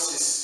houses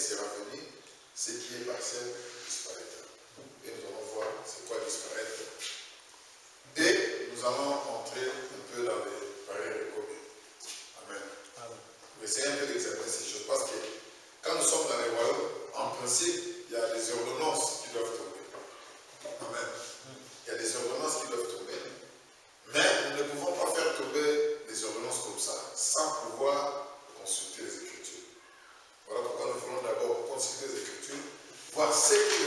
c'est revenu, ce qui est partiel disparaîtra. Et nous allons voir c'est quoi disparaître. Et nous allons entrer un peu dans les barrières communes. Amen. Amen. Mais c'est un peu d'examiner ces choses parce que quand nous sommes dans les royaumes, en principe, il y a des ordonnances qui doivent tomber. Amen. Il y a des ordonnances qui doivent tomber. Mais nous ne pouvons pas faire tomber des ordonnances comme ça, sans pouvoir sick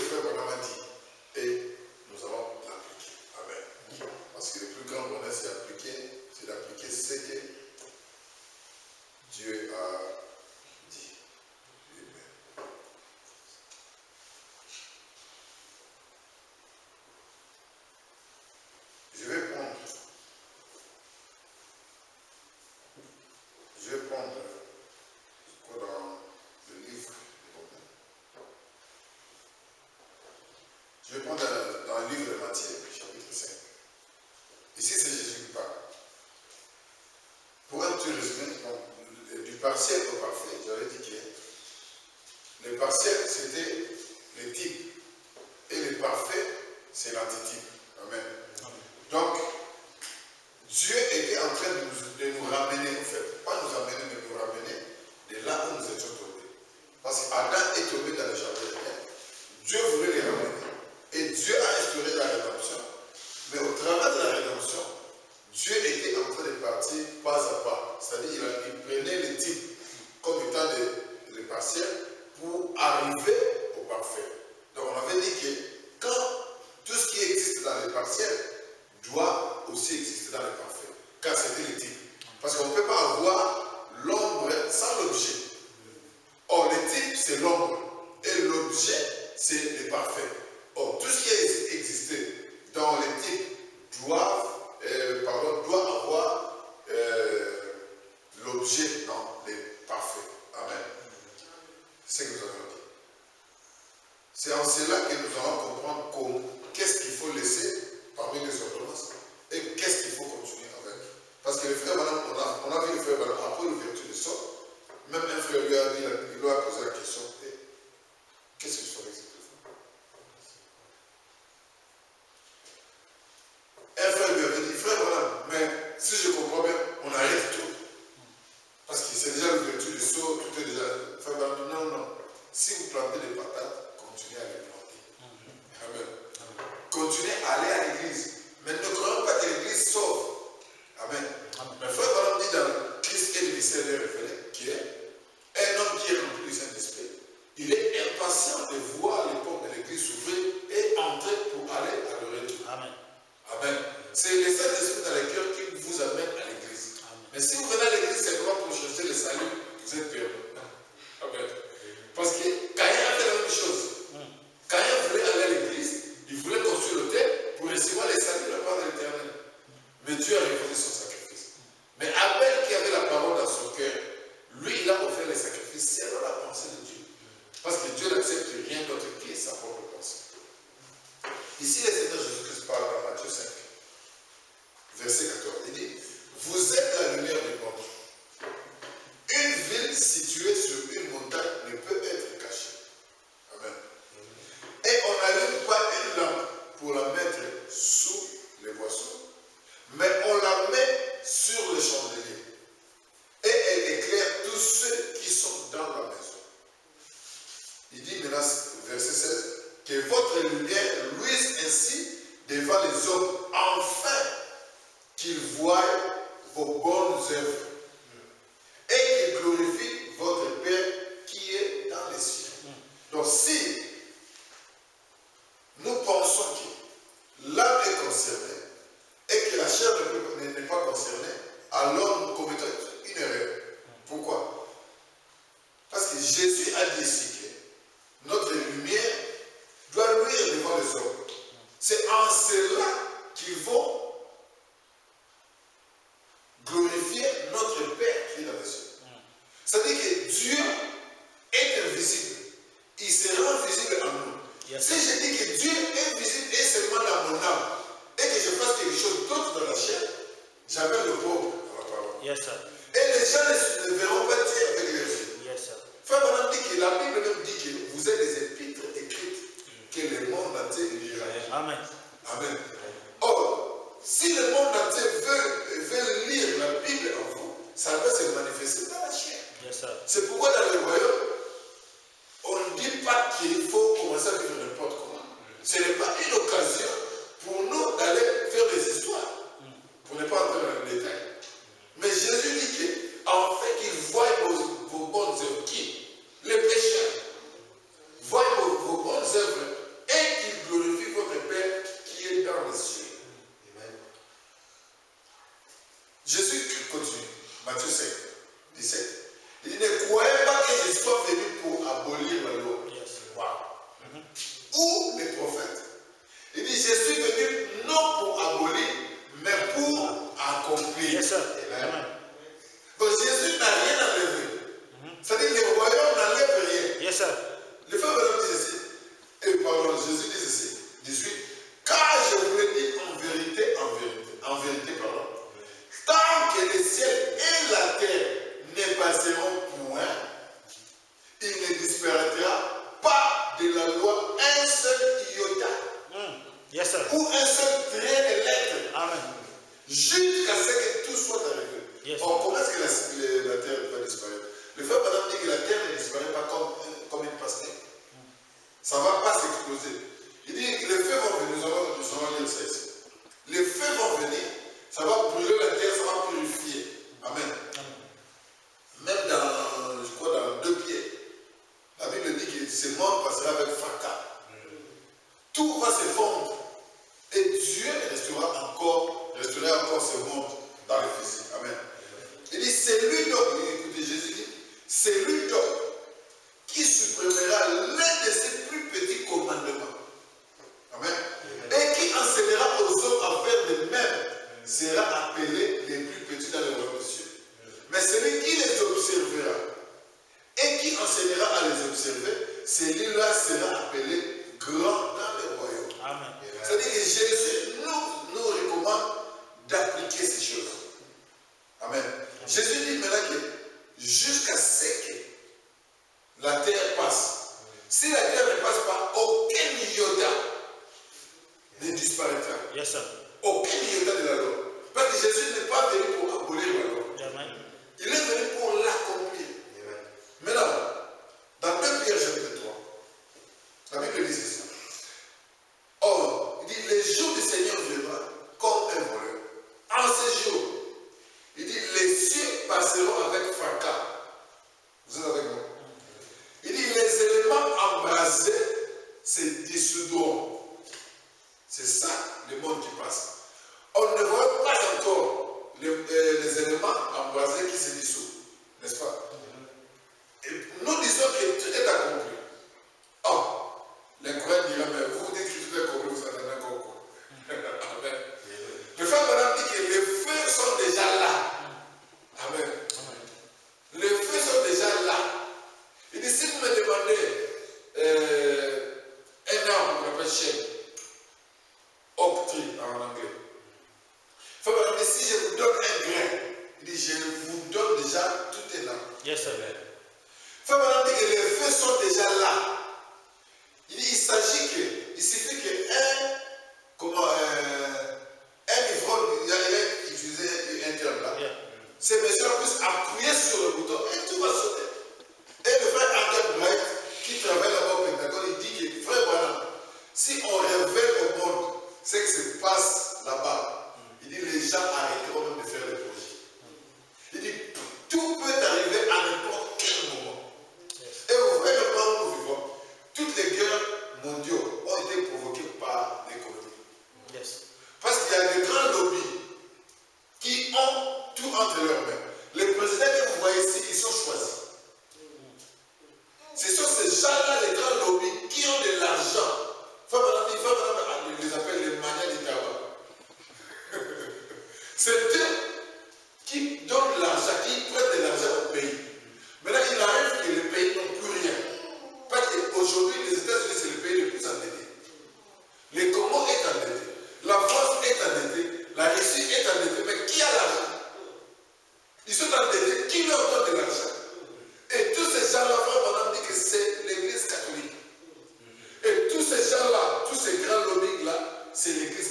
C'est pourquoi dans le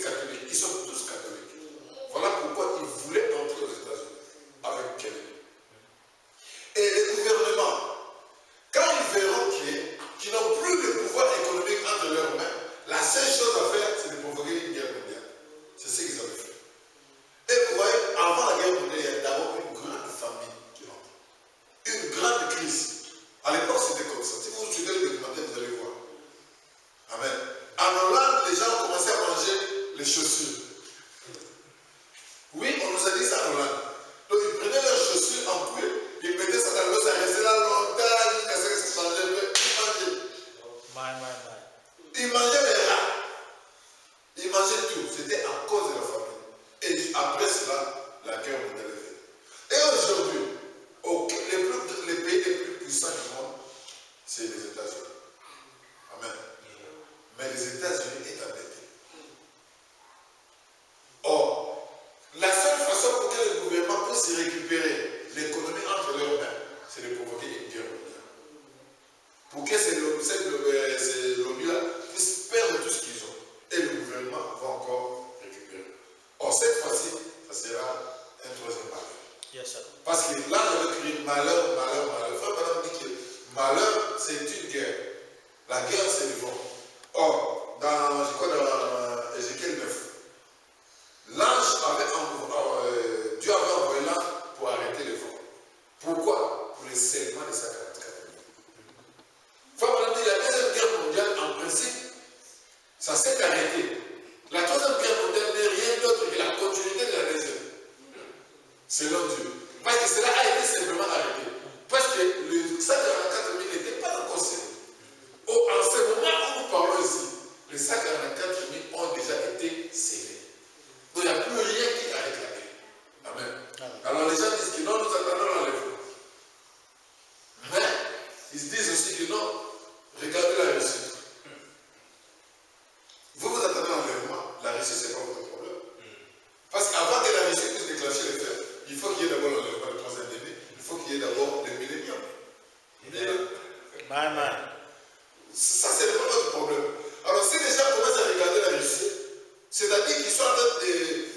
certainly is of c'est-à-dire qu'ils sont en.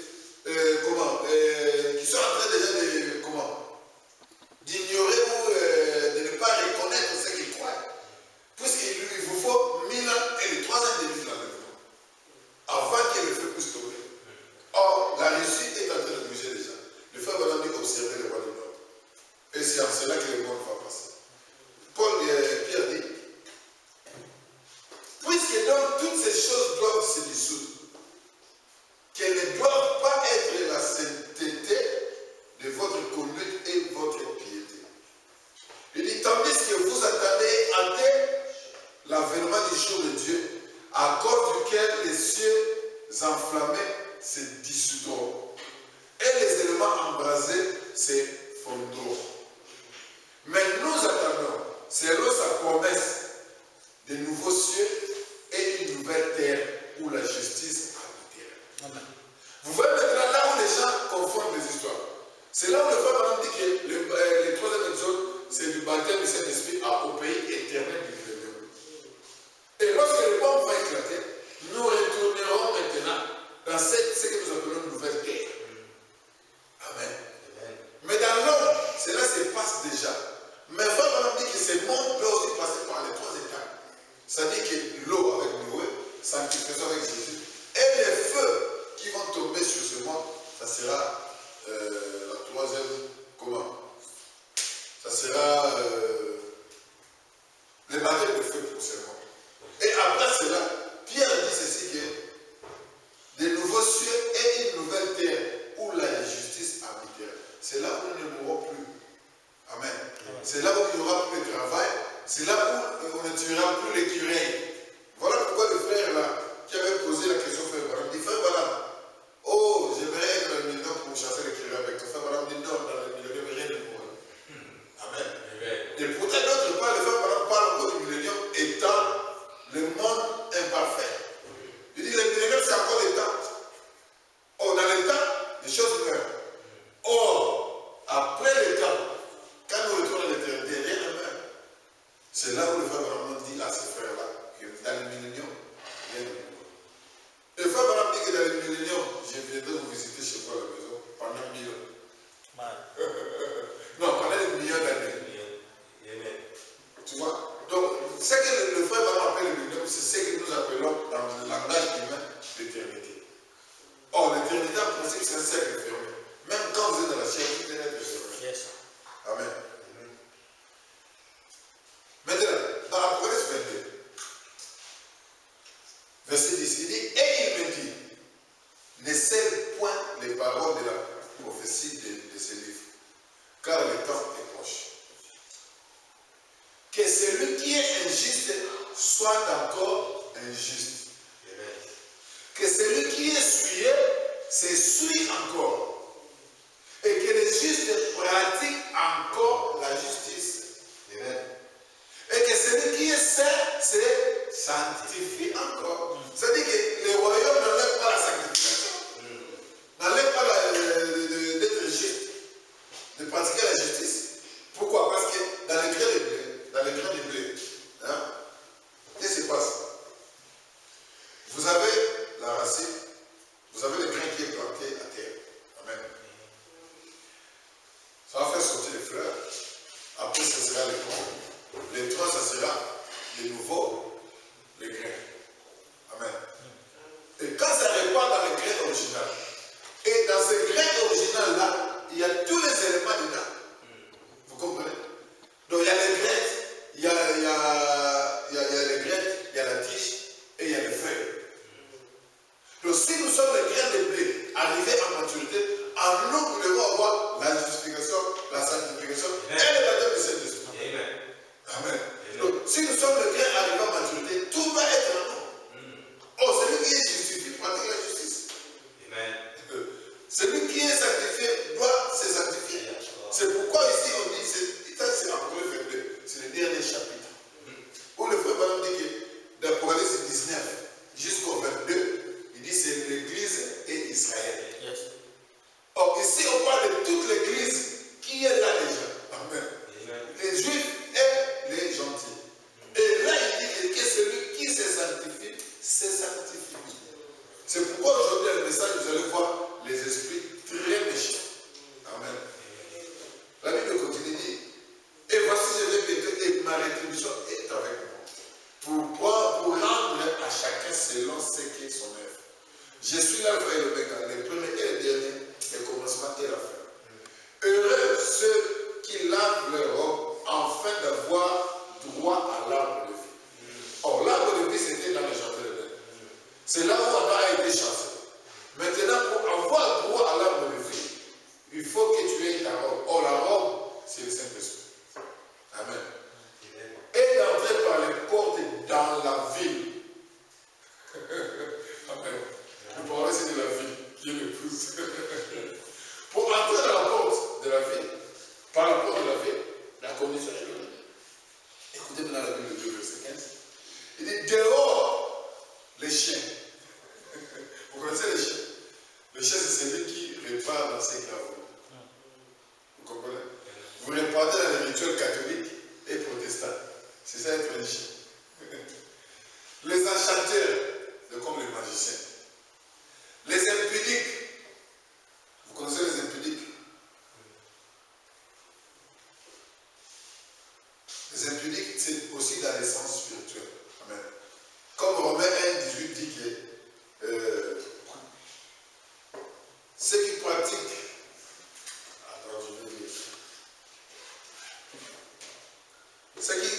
Isso aqui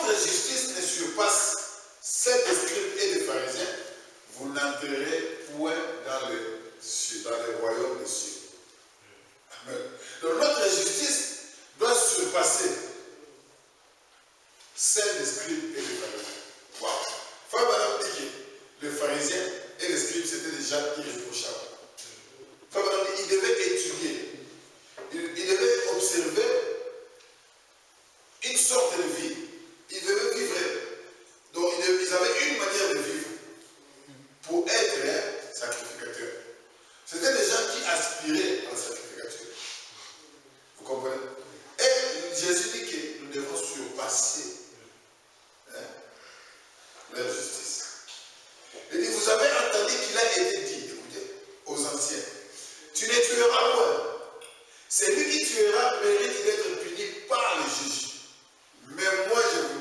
votre justice ne surpasse Celui qui tuera mérite d'être puni par le juge. Mais moi, je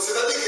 Você está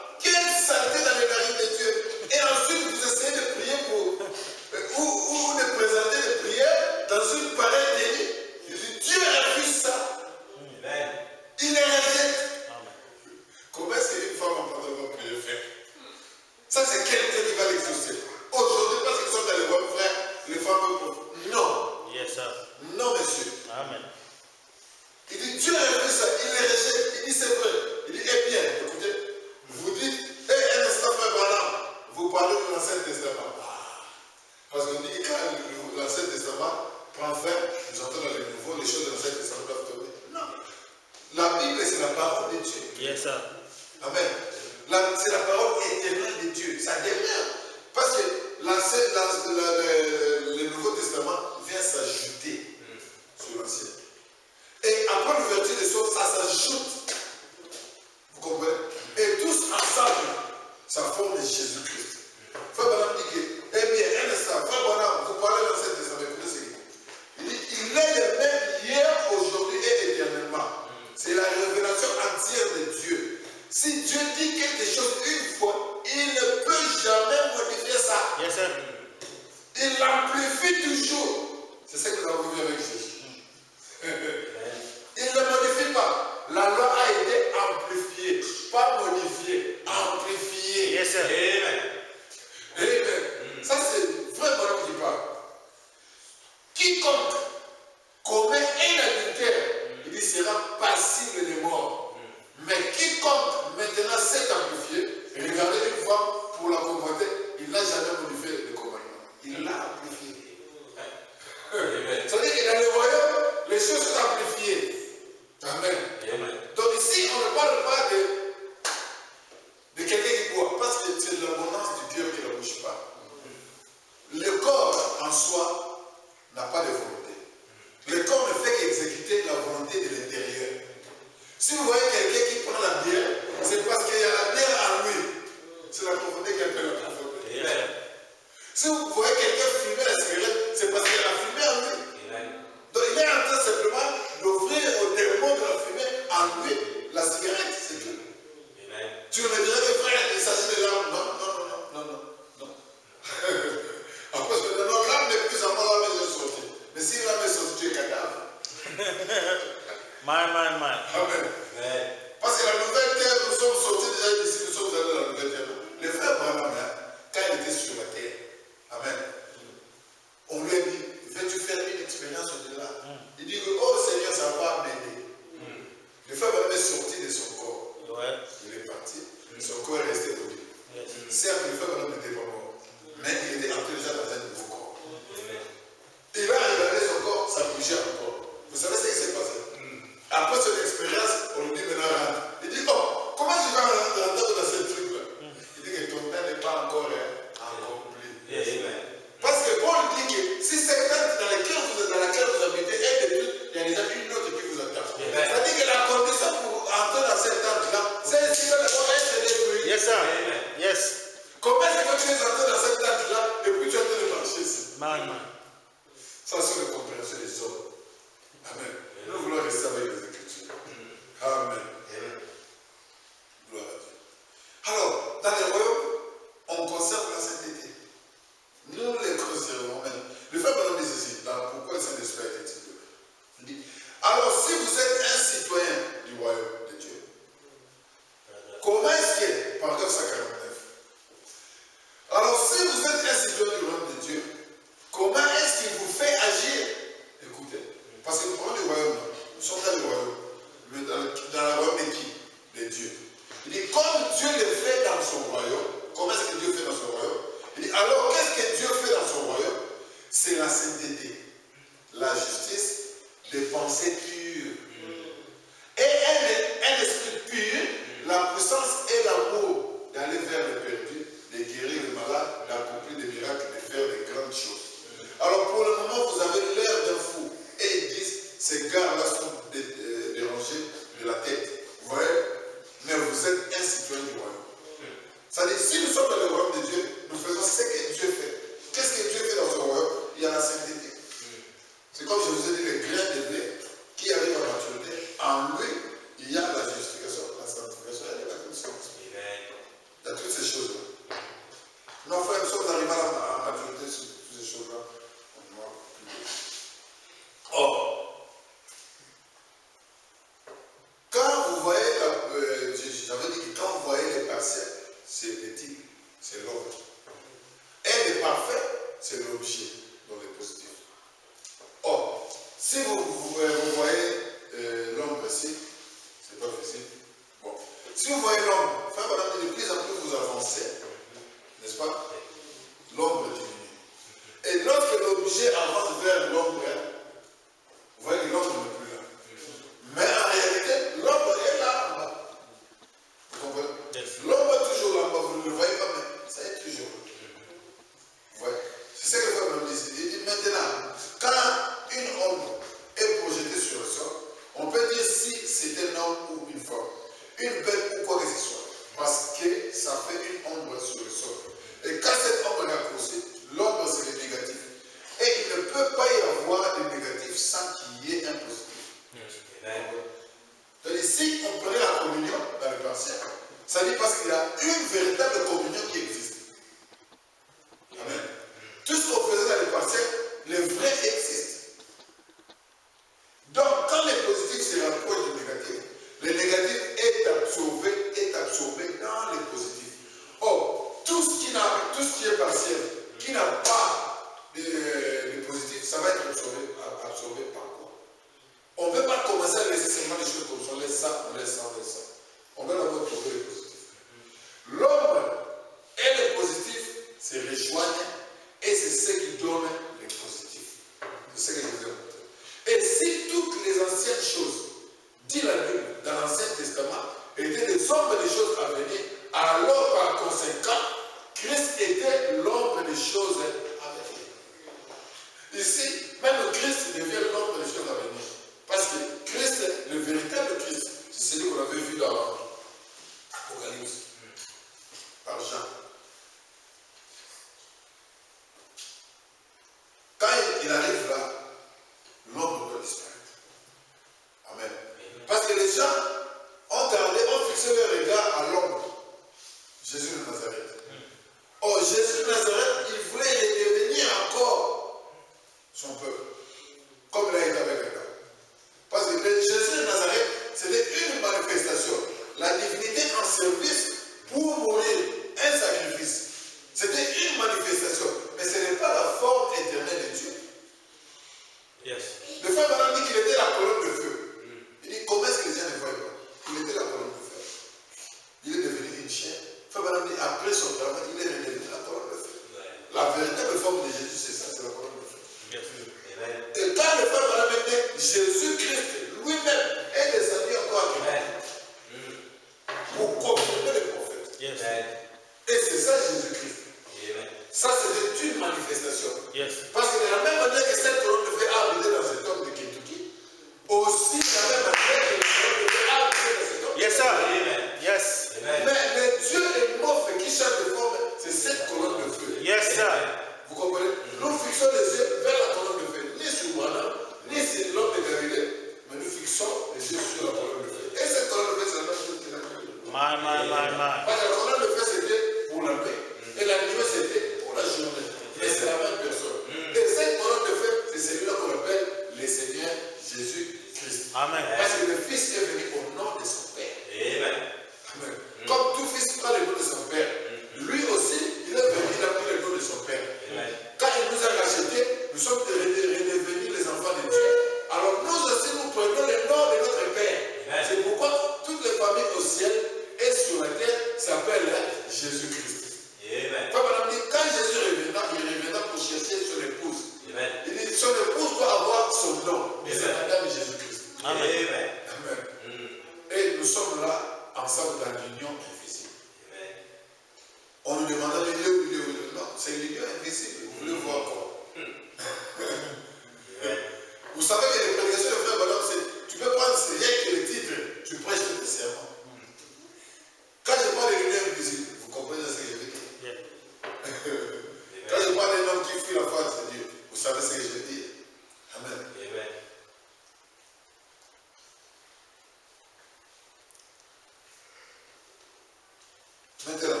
Maintenant,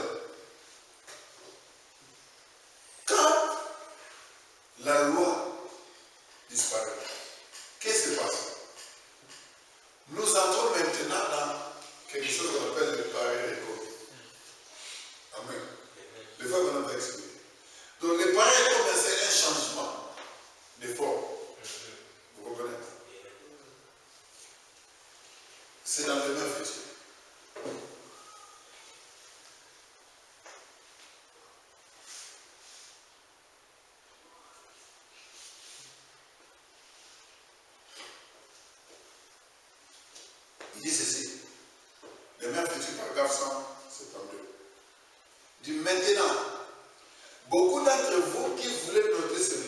Dit ceci. Les mêmes petits paragraphes sont 72. Il dit maintenant, beaucoup d'entre vous qui voulez noter ce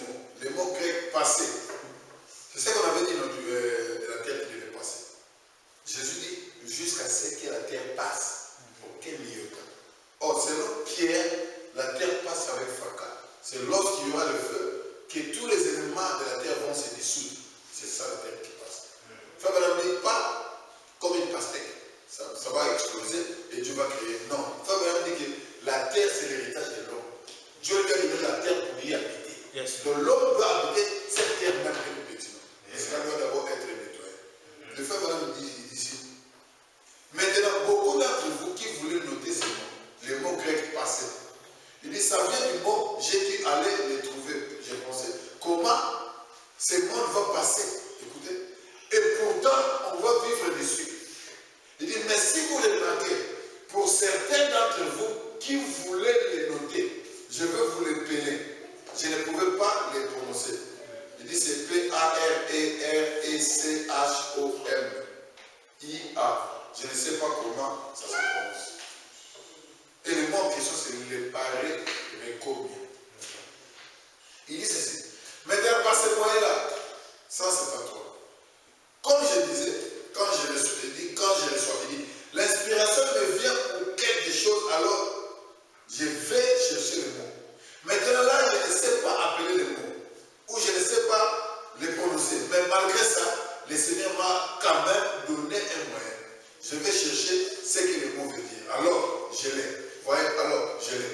M'a quand même donné un moyen. Je vais chercher ce que le mot veut dire. Alors, je l'ai. Voyez, alors, je l'ai.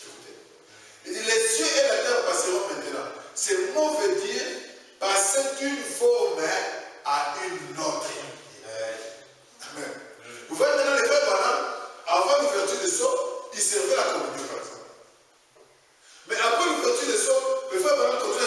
Écoutez. Il dit, les cieux et la terre passeront maintenant. Ce mot veut dire passer d'une forme à une autre. Amen. Vous voyez maintenant les frères Banans, avant l'ouverture des sceaux, ils servaient la communion par exemple. Mais après l'ouverture des sceaux, les frères Banans continuent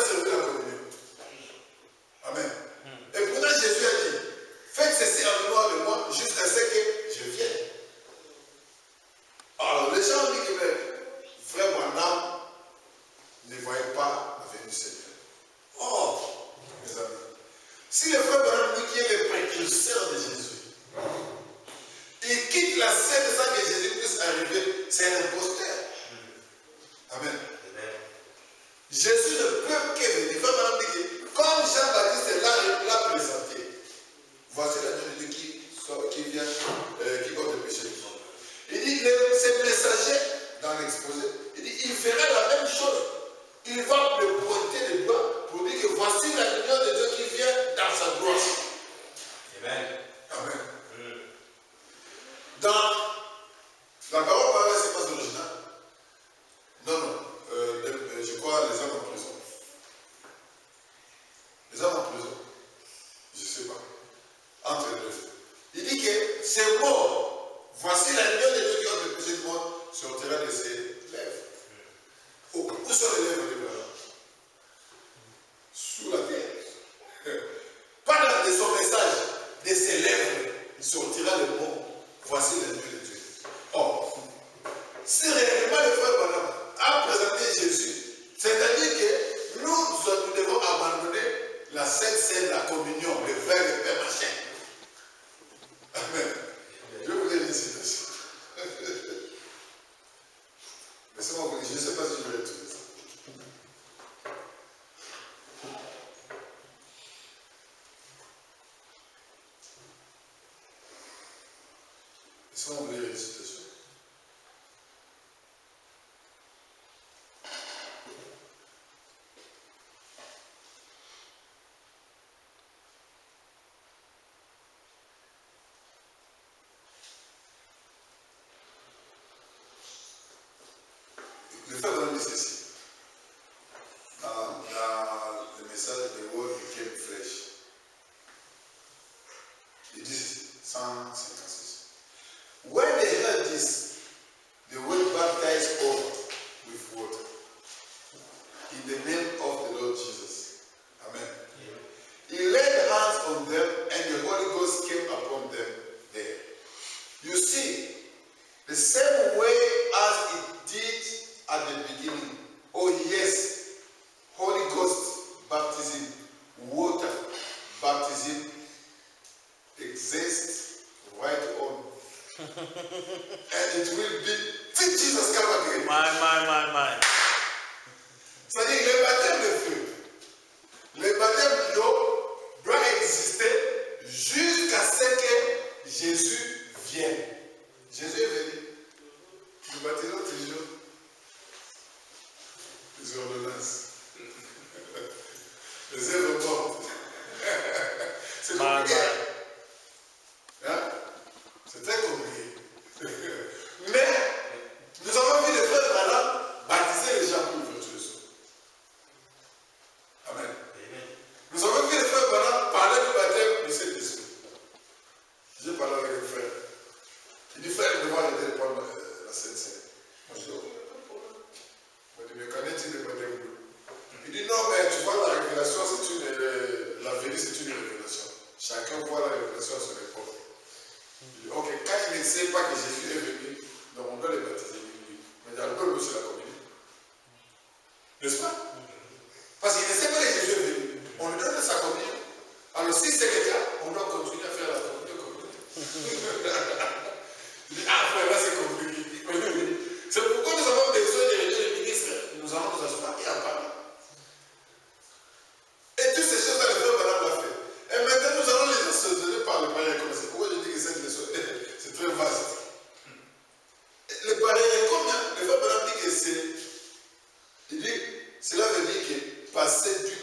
que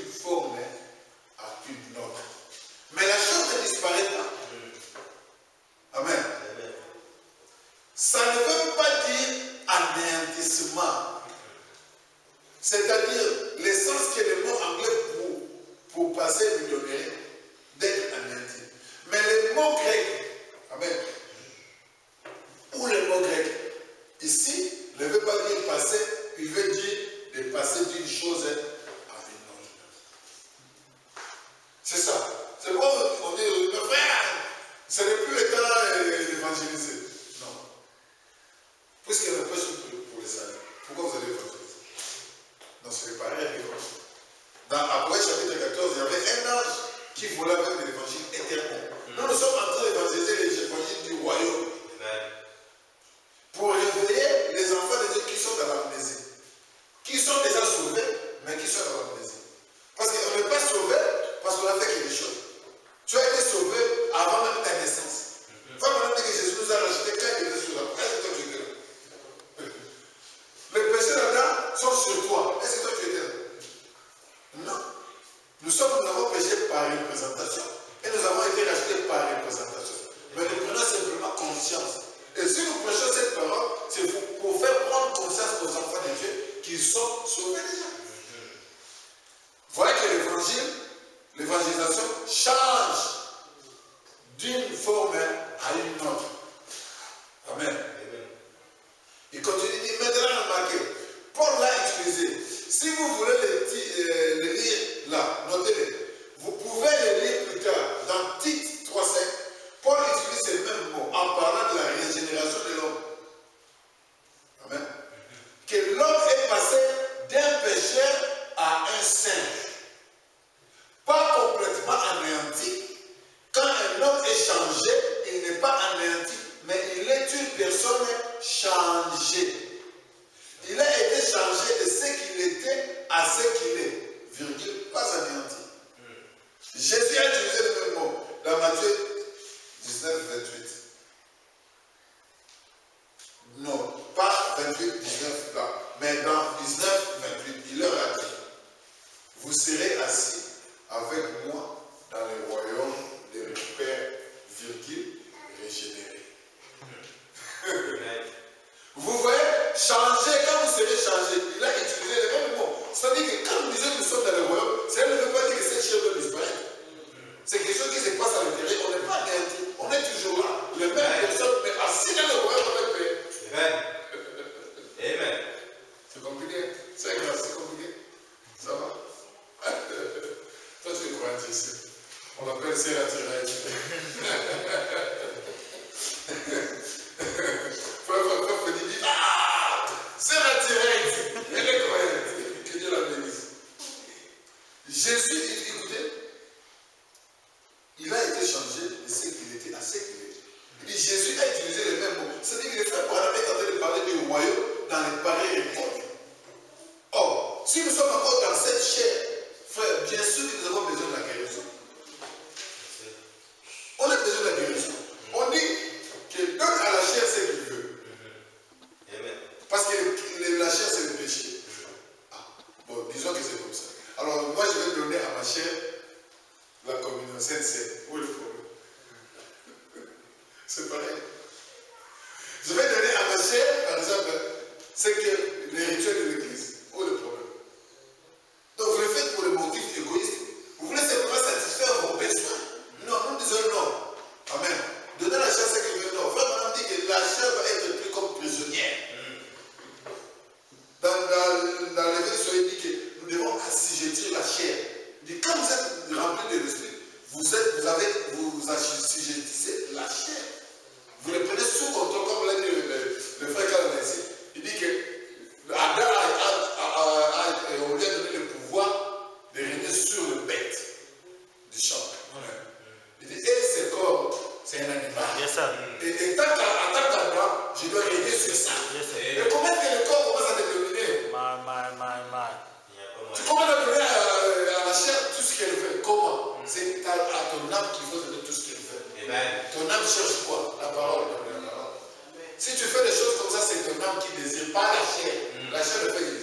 And I said, if they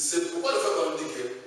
C'est pourquoi le frère nous dit que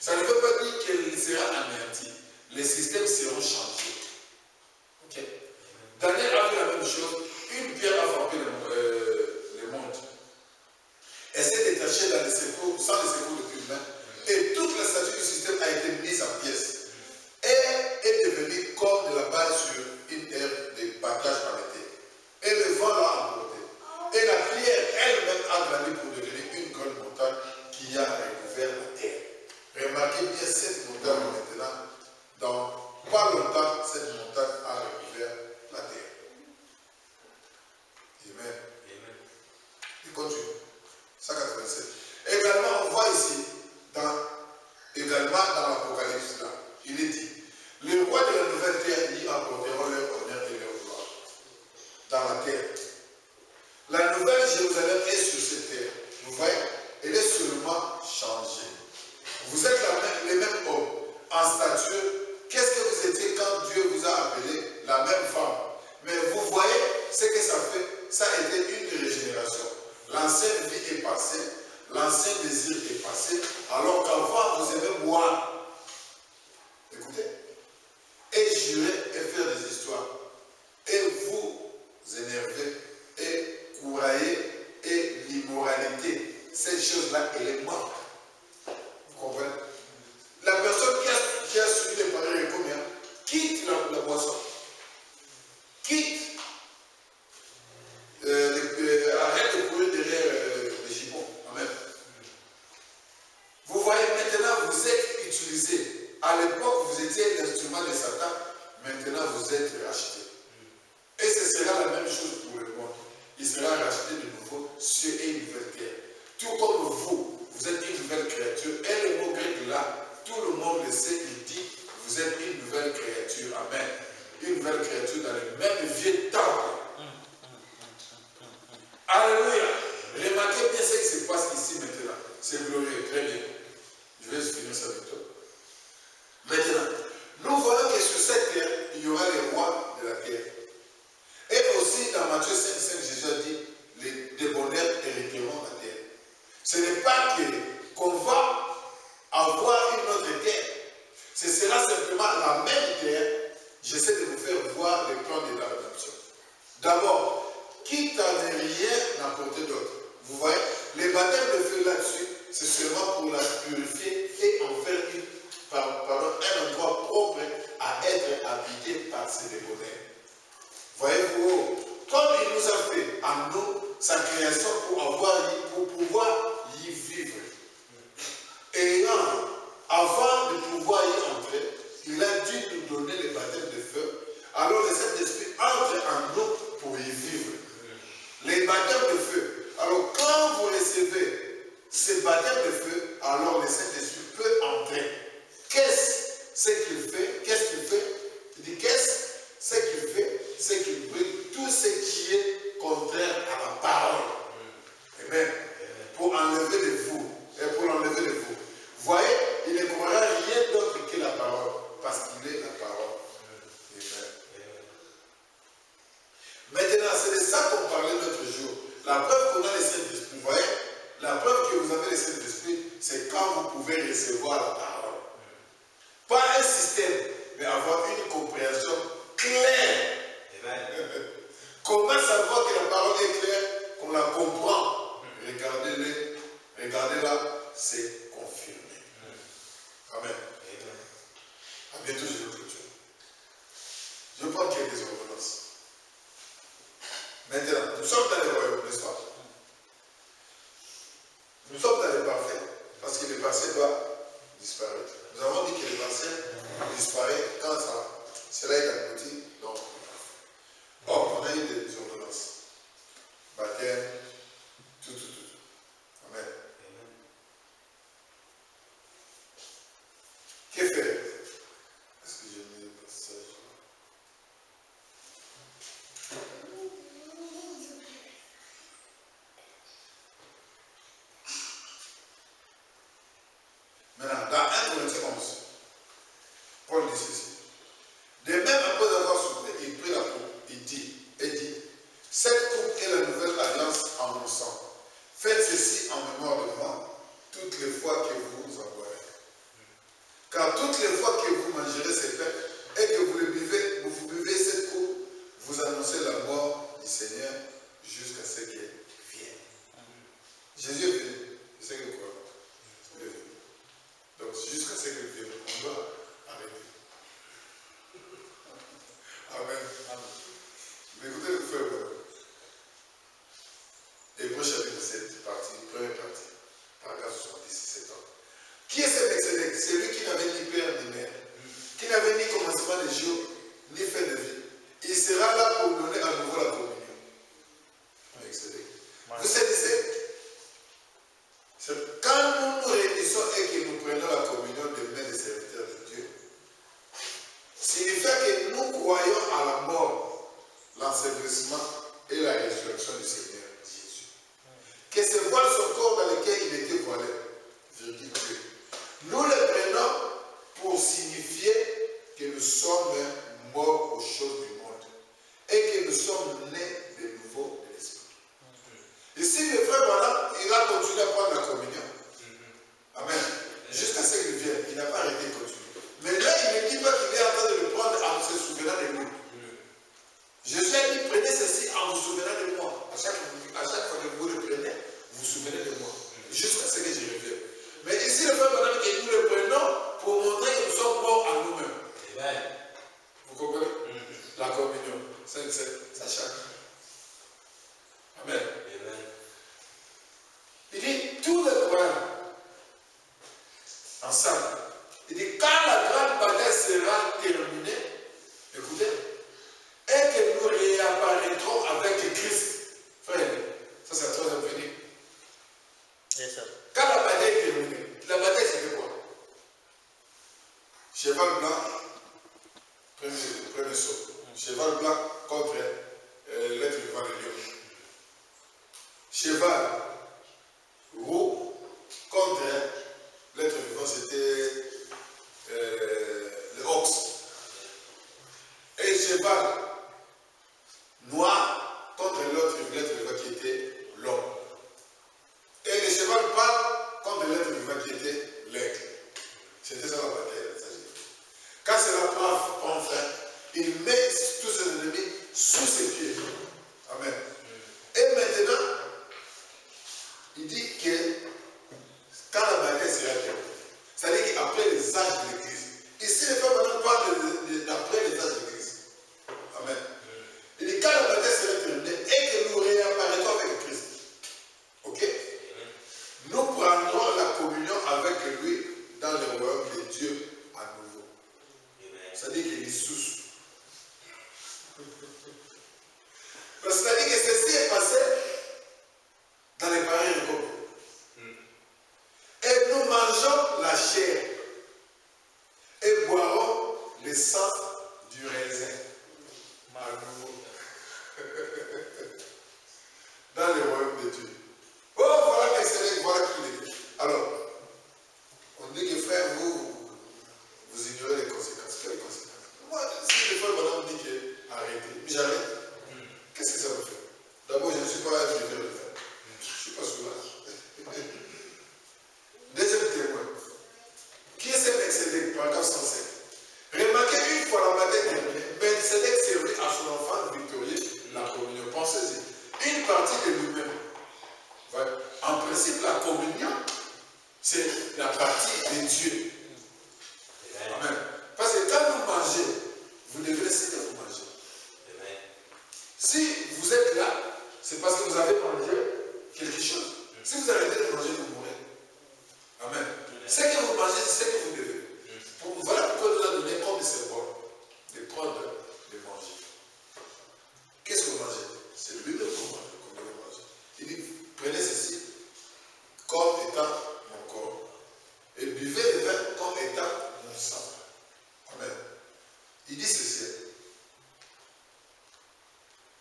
Ça ne veut pas dire qu'elle sera avertie. Les systèmes seront changés.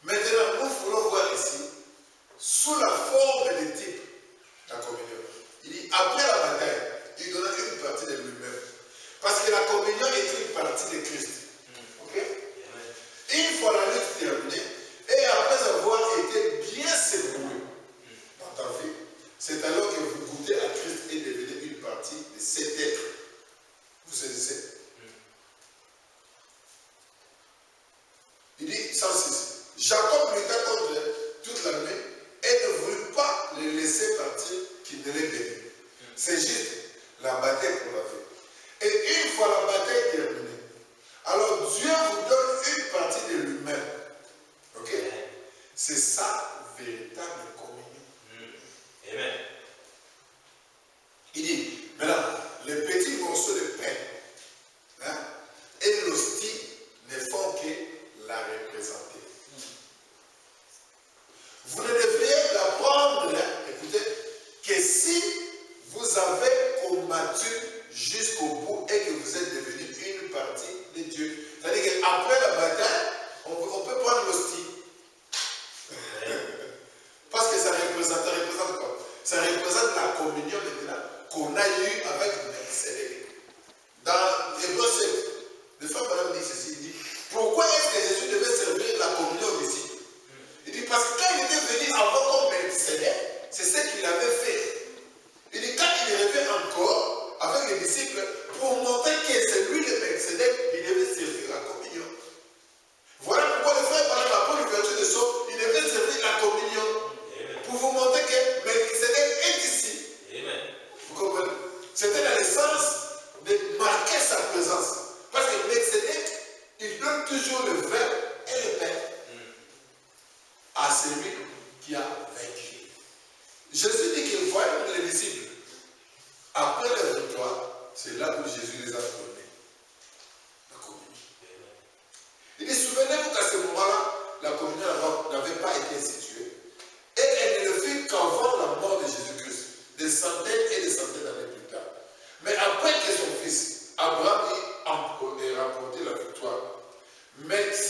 Maintenant, nous voulons voir ici, sous la forme de type, la communion. Il dit, après la bataille, il donna une partie de lui-même. Parce que la communion est une partie de Christ.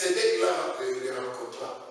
Melchizedek l'a- les rencontra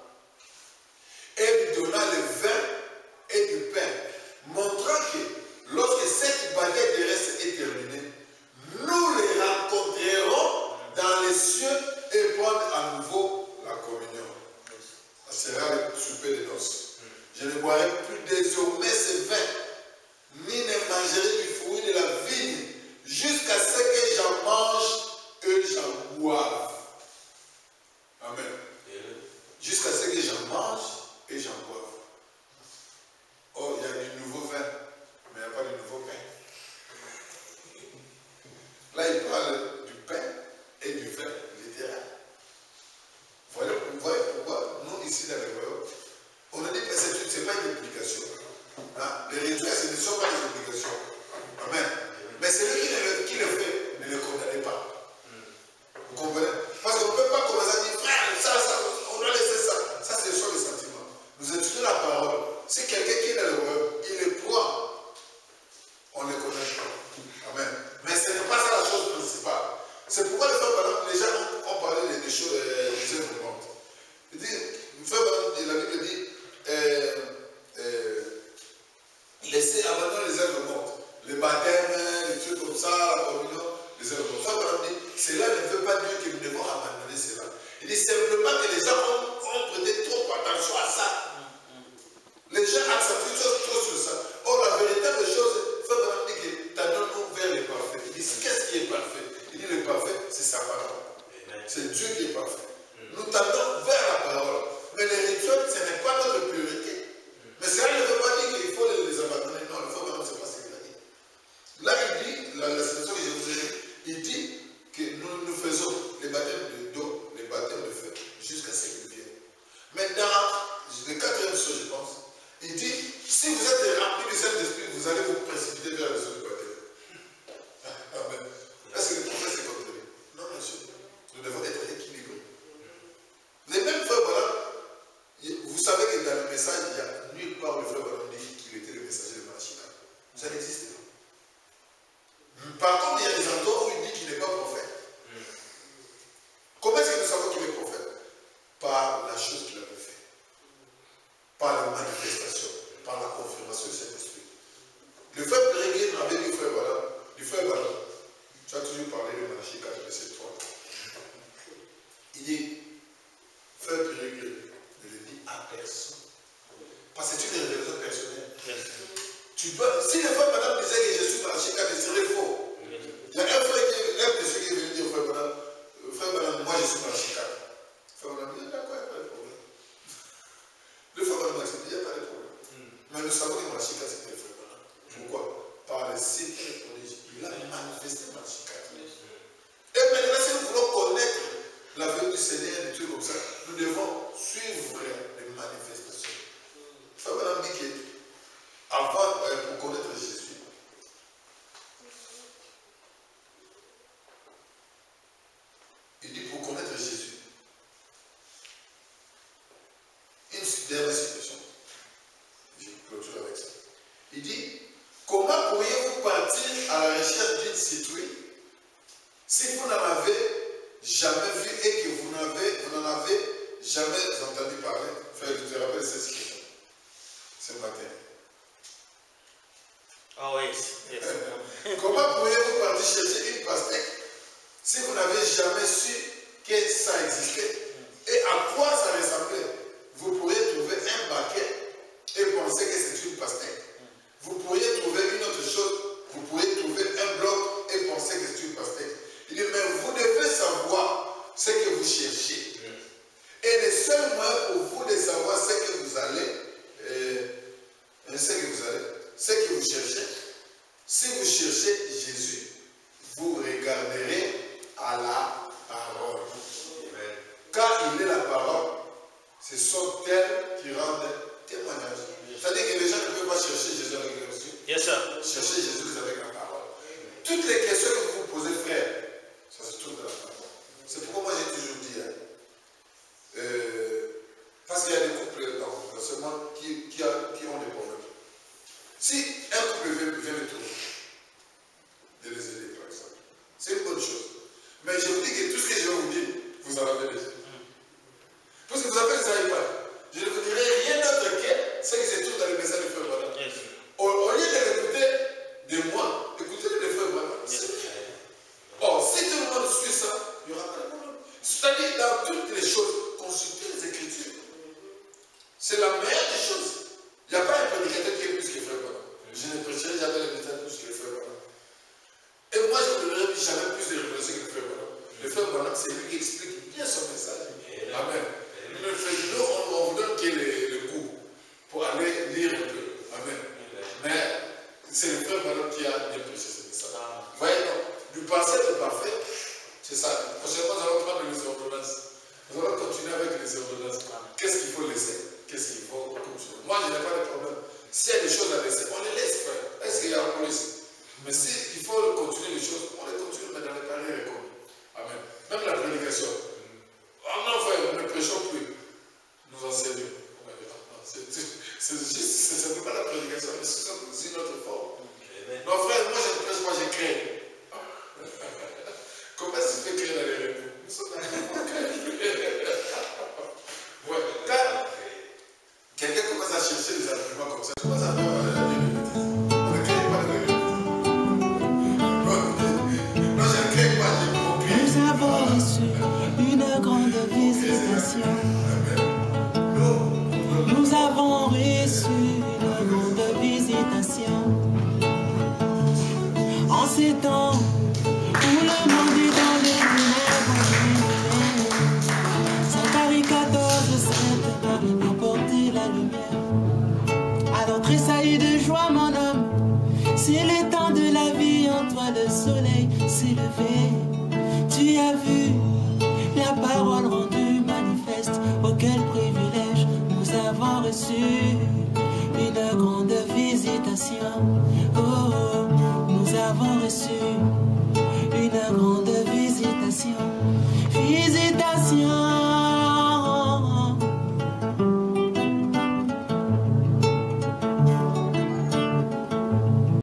je vous dire que tout ce que je vais vous dire, vous en avez déjà.